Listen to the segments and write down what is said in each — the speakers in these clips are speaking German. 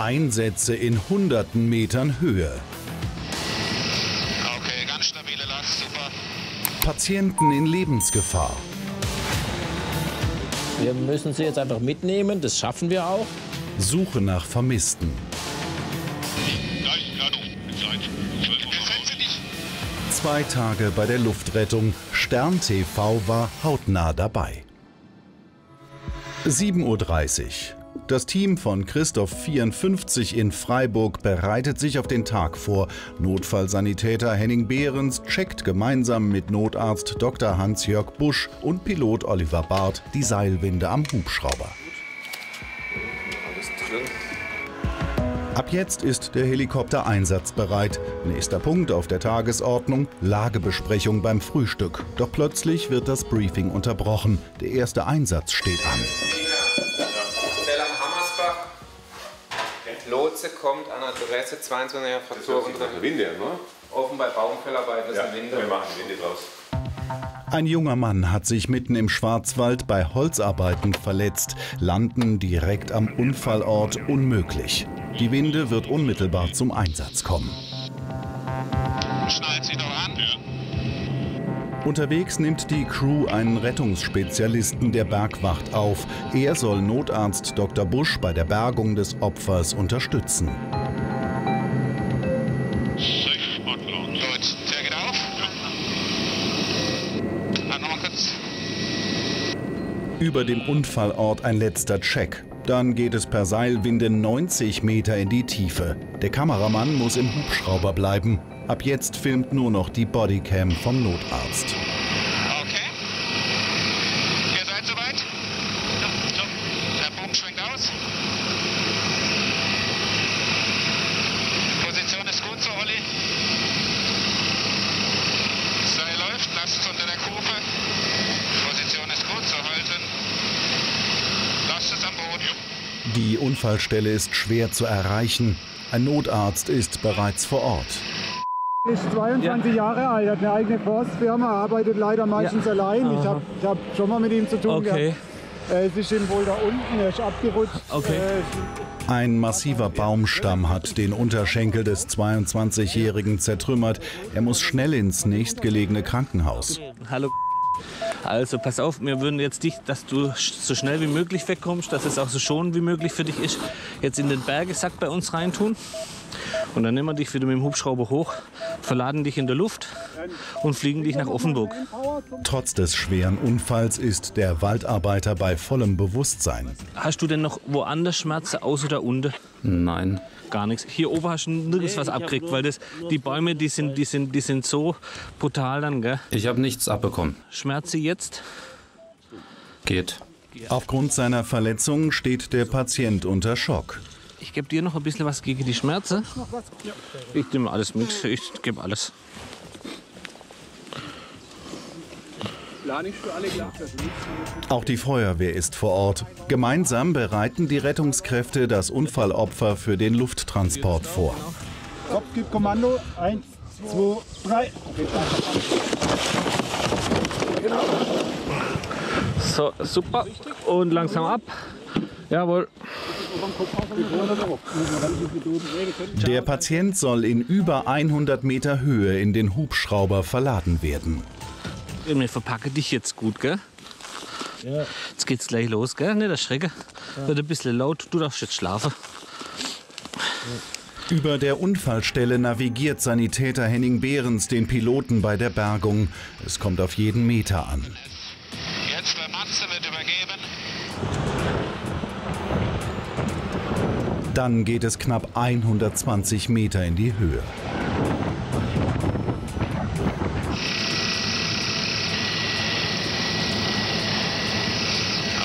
Einsätze in hunderten Metern Höhe. Okay, ganz stabile Last, super. Patienten in Lebensgefahr. Wir müssen sie jetzt einfach mitnehmen, das schaffen wir auch. Suche nach Vermissten. Zwei Tage bei der Luftrettung. Stern TV war hautnah dabei. 7.30 Uhr. Das Team von Christoph 54 in Freiburg bereitet sich auf den Tag vor. Notfallsanitäter Henning Behrens checkt gemeinsam mit Notarzt Dr. Hans-Jörg Busch und Pilot Oliver Barth die Seilwinde am Hubschrauber. Ab jetzt ist der Helikopter einsatzbereit. Nächster Punkt auf der Tagesordnung, Lagebesprechung beim Frühstück. Doch plötzlich wird das Briefing unterbrochen. Der erste Einsatz steht an. Lotse kommt an Adresse 22 Fraktur und Der Winde, ne? offen bei Baumfellarbeiten, das Ja, ist ein wir machen Winde draus. Ein junger Mann hat sich mitten im Schwarzwald bei Holzarbeiten verletzt. Landen direkt am Unfallort unmöglich. Die Winde wird unmittelbar zum Einsatz kommen. Schnallt sie doch an. Unterwegs nimmt die Crew einen Rettungsspezialisten der Bergwacht auf. Er soll Notarzt Dr. Busch bei der Bergung des Opfers unterstützen. Über dem Unfallort ein letzter Check. Dann geht es per Seilwinde 90 Meter in die Tiefe. Der Kameramann muss im Hubschrauber bleiben. Ab jetzt filmt nur noch die Bodycam vom Notarzt. Okay. Ihr seid soweit? Der Bogen schwingt aus. Position ist gut so, Olli. Seil läuft, lasst es unter der Kufe. Position ist gut, so halten. Lasst es am Boden. Die Unfallstelle ist schwer zu erreichen. Ein Notarzt ist bereits vor Ort. Ist 22 Jahre alt, hat eine eigene Forstfirma, arbeitet leider meistens allein. Ich habe ich hab schon mal mit ihm zu tun Okay. gehabt. Äh, Es ist ihm wohl da unten, er ist abgerutscht. Okay. Äh, Ein massiver Baumstamm hat den Unterschenkel des 22-Jährigen zertrümmert. Er muss schnell ins nächstgelegene Krankenhaus. Hallo. Also pass auf, wir würden jetzt dich, dass du so schnell wie möglich wegkommst, dass es auch so schonend wie möglich für dich ist, jetzt in den Bergesack bei uns reintun. Und dann nehmen wir dich wieder mit dem Hubschrauber hoch, verladen dich in der Luft und fliegen dich nach Offenburg. Trotz des schweren Unfalls ist der Waldarbeiter bei vollem Bewusstsein. Hast du denn noch woanders Schmerzen außer da unten? Nein. Gar nichts. Hier oben hast du nirgends was abgekriegt, weil das, die Bäume, die sind, die, sind, die sind so brutal dann, gell? Ich habe nichts abbekommen. Schmerze jetzt? Geht. Aufgrund seiner Verletzung steht der Patient unter Schock. Ich gebe dir noch ein bisschen was gegen die Schmerzen. Ich nehme alles mit. Ich gebe alles. Auch die Feuerwehr ist vor Ort. Gemeinsam bereiten die Rettungskräfte das Unfallopfer für den Lufttransport vor. Kopf gibt Kommando. Eins, zwei, drei. So, super. Und langsam ab. Jawohl. Der Patient soll in über 100 Meter Höhe in den Hubschrauber verladen werden. Wir verpacken dich jetzt gut, gell? Jetzt geht's gleich los, gell? Nicht erschrecken. Wird ein bisschen laut. Du darfst jetzt schlafen. Über der Unfallstelle navigiert Sanitäter Henning Behrens den Piloten bei der Bergung. Es kommt auf jeden Meter an. Jetzt der Matze wird übergeben. Dann geht es knapp 120 Meter in die Höhe.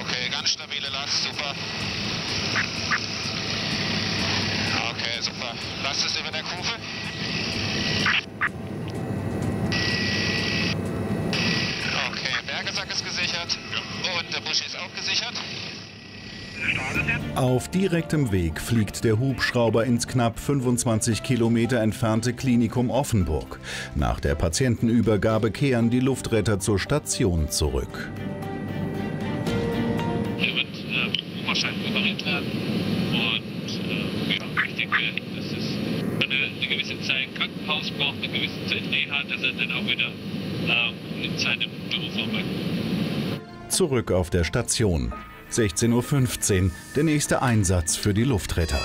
Okay, ganz stabile Last, super. Okay, super. Lasst es über der Kufe. Okay, Bergesack ist gesichert. Und der Busch ist auch gesichert. Auf direktem Weg fliegt der Hubschrauber ins knapp 25 Kilometer entfernte Klinikum Offenburg. Nach der Patientenübergabe kehren die Luftretter zur Station zurück. Führerschein repariert werden. Und äh, ja, ich denke, dass es eine, eine gewisse Zeit Krankenhaus braucht, eine gewisse Zeit Reha, dass er dann auch wieder äh, in seinem Beruf arbeitet. Zurück auf der Station. 16.15 Uhr, der nächste Einsatz für die Luftretter.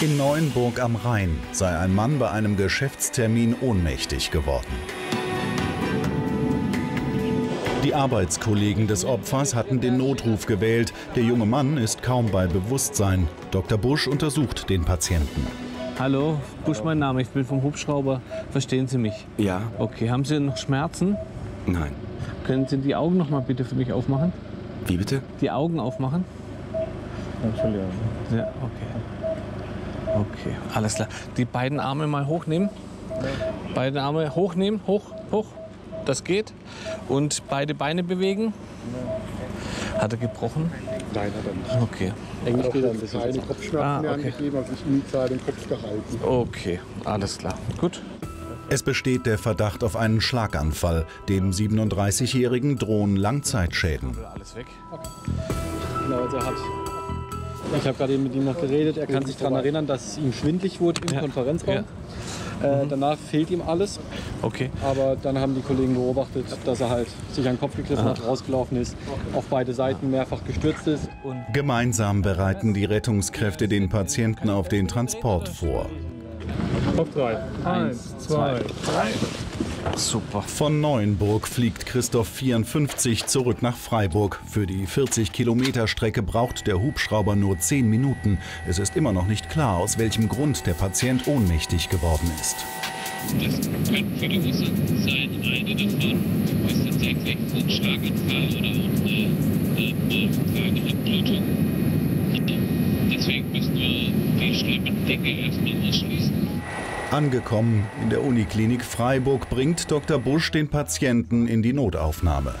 In Neuenburg am Rhein sei ein Mann bei einem Geschäftstermin ohnmächtig geworden. Die Arbeitskollegen des Opfers hatten den Notruf gewählt. Der junge Mann ist kaum bei Bewusstsein. Dr. Busch untersucht den Patienten. Hallo, Busch mein Name, ich bin vom Hubschrauber. Verstehen Sie mich? Ja, Okay, haben Sie noch Schmerzen? nein. Können Sie die Augen noch mal bitte für mich aufmachen? Wie bitte? Die Augen aufmachen? Entschuldigung. Ja, okay. Okay, alles klar. Die beiden Arme mal hochnehmen. Beide Arme hochnehmen, hoch, hoch. Das geht. Und beide Beine bewegen. Hat er gebrochen? Nein, hat er nicht. Okay. Englisch geht ein bisschen. Keine Kopfschmerzen Ah, mehr okay. angegeben, hat sich initial den Kopf gehalten. Okay, alles klar. Gut. Es besteht der Verdacht auf einen Schlaganfall. Dem 37-Jährigen drohen Langzeitschäden. Alles weg. Genau, also er hat. Ich habe gerade eben mit ihm noch geredet. Er kann sich daran erinnern, dass es ihm schwindlig wurde im Ja. Konferenzraum. Äh, danach fehlt ihm alles. Okay. Aber dann haben die Kollegen beobachtet, dass er halt sich an den Kopf gegriffen hat, rausgelaufen ist, auf beide Seiten mehrfach gestürzt ist. Gemeinsam bereiten die Rettungskräfte den Patienten auf den Transport vor. Kopf drei. Eins, zwei. Super. Von Neuenburg fliegt Christoph 54 zurück nach Freiburg. Für die 40 Kilometer Strecke braucht der Hubschrauber nur 10 Minuten. Es ist immer noch nicht klar, aus welchem Grund der Patient ohnmächtig geworden ist. Das könnte für Ursachen sein. Eine davon ist tatsächlich ein Schlaganfall oder eine, eine Magenblutung. Deswegen müssen wir die schlimmen Dinge erstmal ausschließen. Angekommen in der Uniklinik Freiburg bringt Dr. Busch den Patienten in die Notaufnahme.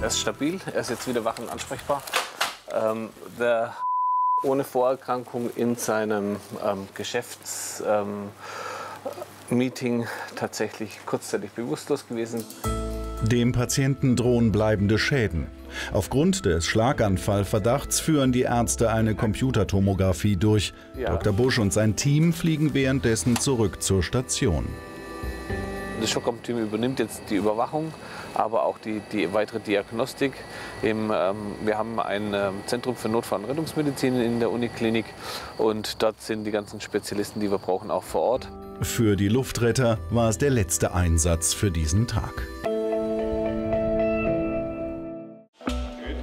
Er ist stabil, er ist jetzt wieder wach und ansprechbar. Ähm, der ohne Vorerkrankung in seinem ähm, Geschäftsmeeting ähm, tatsächlich kurzzeitig bewusstlos gewesen. Dem Patienten drohen bleibende Schäden. Aufgrund des Schlaganfallverdachts führen die Ärzte eine Computertomographie durch. Dr. Busch und sein Team fliegen währenddessen zurück zur Station. Das Schockom-Team übernimmt jetzt die Überwachung, aber auch die, die weitere Diagnostik. Im, ähm, wir haben ein ähm, Zentrum für Notfall- und Rettungsmedizin in der Uniklinik und dort sind die ganzen Spezialisten, die wir brauchen, auch vor Ort. Für die Luftretter war es der letzte Einsatz für diesen Tag.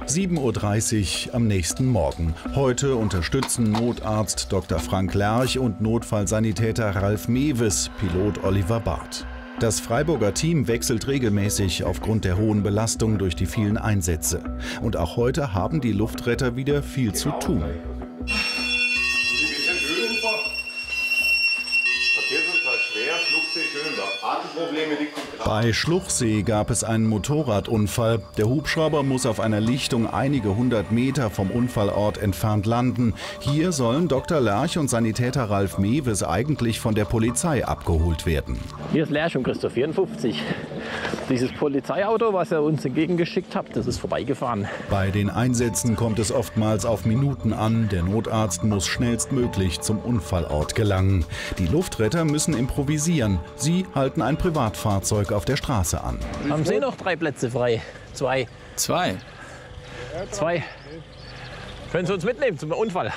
7.30 Uhr am nächsten Morgen. Heute unterstützen Notarzt Dr. Frank Lerch und Notfallsanitäter Ralf Mewes Pilot Oliver Barth. Das Freiburger Team wechselt regelmäßig aufgrund der hohen Belastung durch die vielen Einsätze. Und auch heute haben die Luftretter wieder viel zu tun. Bei Schluchsee gab es einen Motorradunfall. Der Hubschrauber muss auf einer Lichtung einige hundert Meter vom Unfallort entfernt landen. Hier sollen Dr. Lerch und Sanitäter Ralf Mewes eigentlich von der Polizei abgeholt werden. Hier ist Lerch und Christoph 54. Dieses Polizeiauto, was ihr uns entgegengeschickt habt, das ist vorbeigefahren. Bei den Einsätzen kommt es oftmals auf Minuten an. Der Notarzt muss schnellstmöglich zum Unfallort gelangen. Die Luftretter müssen improvisieren. Sie halten ein Privatfahrzeug auf der Straße an. Haben Sie noch drei Plätze frei? Zwei. Zwei. Zwei. Können Sie uns mitnehmen zum Unfall?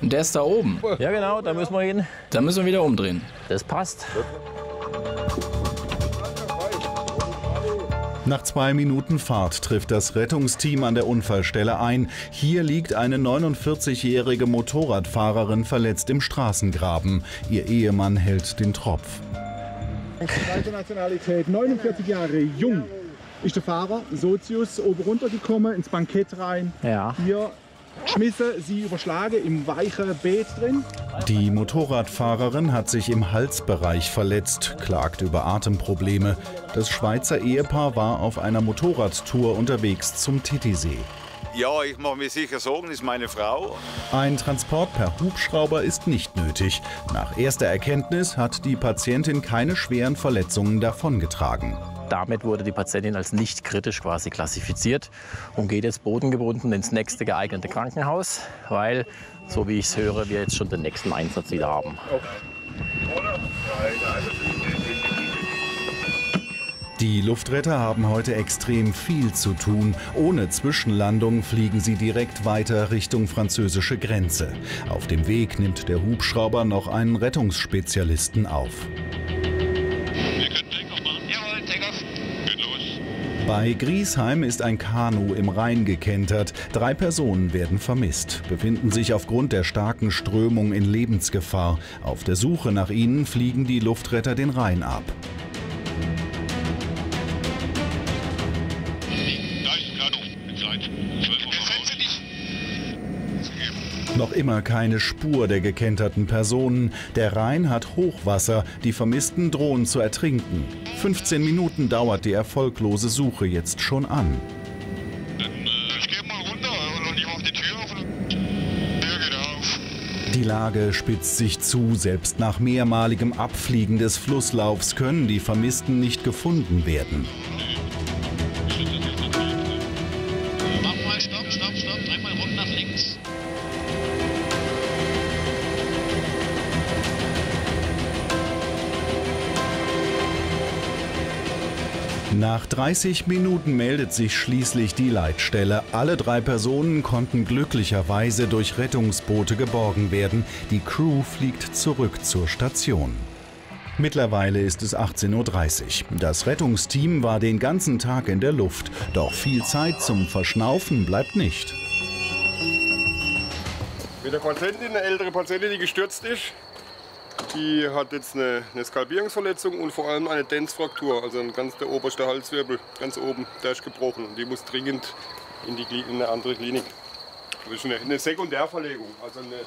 Und der ist da oben. Ja, genau, da müssen wir hin. Da müssen wir wieder umdrehen. Das passt. Nach zwei Minuten Fahrt trifft das Rettungsteam an der Unfallstelle ein. Hier liegt eine 49-jährige Motorradfahrerin verletzt im Straßengraben. Ihr Ehemann hält den Tropf. Zweite Nationalität, 49 Jahre jung. Ist der Fahrer, Sozius, oben runtergekommen, ins Bankett rein. Ja. Hier geschmissen, sie überschlagen im weichen Beet drin. Die Motorradfahrerin hat sich im Halsbereich verletzt, klagt über Atemprobleme. Das Schweizer Ehepaar war auf einer Motorradtour unterwegs zum Titisee. Ja, ich mache mir sicher Sorgen, ist meine Frau. Ein Transport per Hubschrauber ist nicht nötig. Nach erster Erkenntnis hat die Patientin keine schweren Verletzungen davongetragen. Damit wurde die Patientin als nicht kritisch quasi klassifiziert und geht jetzt bodengebunden ins nächste geeignete Krankenhaus, weil, so wie ich es höre, wir jetzt schon den nächsten Einsatz wieder haben. Die Luftretter haben heute extrem viel zu tun. Ohne Zwischenlandung fliegen sie direkt weiter Richtung französische Grenze. Auf dem Weg nimmt der Hubschrauber noch einen Rettungsspezialisten auf. Jawohl, Takeoff. Geht los. Bei Griesheim ist ein Kanu im Rhein gekentert. Drei Personen werden vermisst, befinden sich aufgrund der starken Strömung in Lebensgefahr. Auf der Suche nach ihnen fliegen die Luftretter den Rhein ab. Da ist ein Kanu. In Zeit. 12 Uhr voraus. Noch immer keine Spur der gekenterten Personen. Der Rhein hat Hochwasser. Die Vermissten drohen zu ertrinken. 15 Minuten dauert die erfolglose Suche jetzt schon an. Ich geh mal runter und ich mach die Tür auf. Tür geht auf. Die Lage spitzt sich zu. Selbst nach mehrmaligem Abfliegen des Flusslaufs können die Vermissten nicht gefunden werden. Nach 30 Minuten meldet sich schließlich die Leitstelle. Alle drei Personen konnten glücklicherweise durch Rettungsboote geborgen werden. Die Crew fliegt zurück zur Station. Mittlerweile ist es 18.30 Uhr. Das Rettungsteam war den ganzen Tag in der Luft. Doch viel Zeit zum Verschnaufen bleibt nicht. Mit der Patientin, eine ältere Patientin, die gestürzt ist. Die hat jetzt eine, eine Skalpierungsverletzung und vor allem eine Denzfraktur, also ein ganz der oberste Halswirbel, ganz oben, der ist gebrochen. Und die muss dringend in, die, in eine andere Klinik. Das ist eine, eine Sekundärverlegung, also eine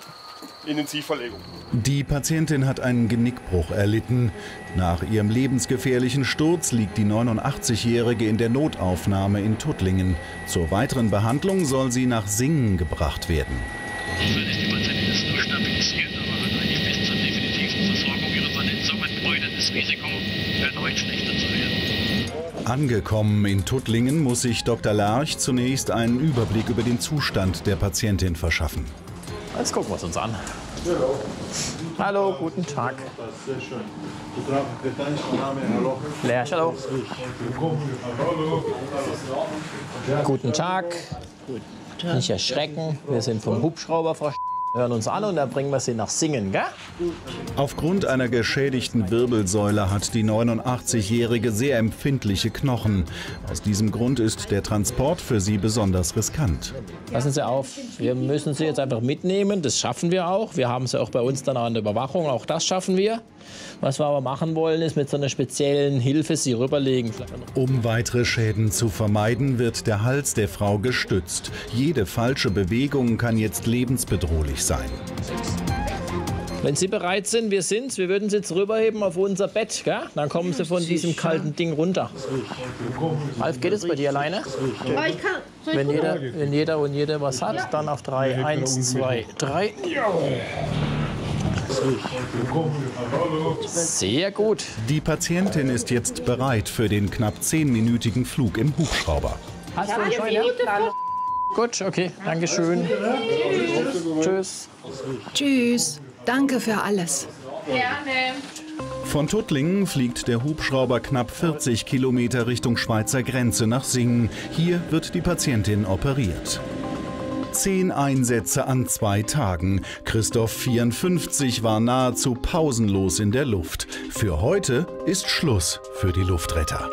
Intensivverlegung. Die Patientin hat einen Genickbruch erlitten. Nach ihrem lebensgefährlichen Sturz liegt die 89-Jährige in der Notaufnahme in Tuttlingen. Zur weiteren Behandlung soll sie nach Singen gebracht werden. Risiko, erneut schlechter zu werden. Angekommen in Tuttlingen muss sich Dr. Lerch zunächst einen Überblick über den Zustand der Patientin verschaffen. Jetzt gucken wir es uns an. Hallo, guten Tag. Lerch, hallo. Guten Tag. Nicht erschrecken. Wir sind vom Hubschrauber, Frau Hören uns an und dann bringen wir sie nach Singen, gell? Aufgrund einer geschädigten Wirbelsäule hat die 89-Jährige sehr empfindliche Knochen. Aus diesem Grund ist der Transport für sie besonders riskant. Passen Sie auf, wir müssen Sie jetzt einfach mitnehmen. Das schaffen wir auch. Wir haben sie auch bei uns dann an der Überwachung. Auch das schaffen wir. Was wir aber machen wollen, ist mit so einer speziellen Hilfe Sie rüberlegen. Um weitere Schäden zu vermeiden, wird der Hals der Frau gestützt. Jede falsche Bewegung kann jetzt lebensbedrohlich sein. Wenn Sie bereit sind, wir sind's. Wir würden Sie jetzt rüberheben auf unser Bett. Gell? Dann kommen Sie von diesem kalten Ding runter. Ralf, geht es bei dir alleine? Ich kann. Ich Wenn jeder, wenn jeder und jede was hat, dann auf drei. Eins, zwei, drei. Sehr gut. Die Patientin ist jetzt bereit für den knapp zehnminütigen Flug im Hubschrauber. Hast du einen Schein? Gut, okay, Dankeschön. Tschüss. Tschüss. Danke für alles. Gerne. Von Tuttlingen fliegt der Hubschrauber knapp 40 Kilometer Richtung Schweizer Grenze nach Singen. Hier wird die Patientin operiert. Zehn Einsätze an zwei Tagen. Christoph 54 war nahezu pausenlos in der Luft. Für heute ist Schluss für die Luftretter.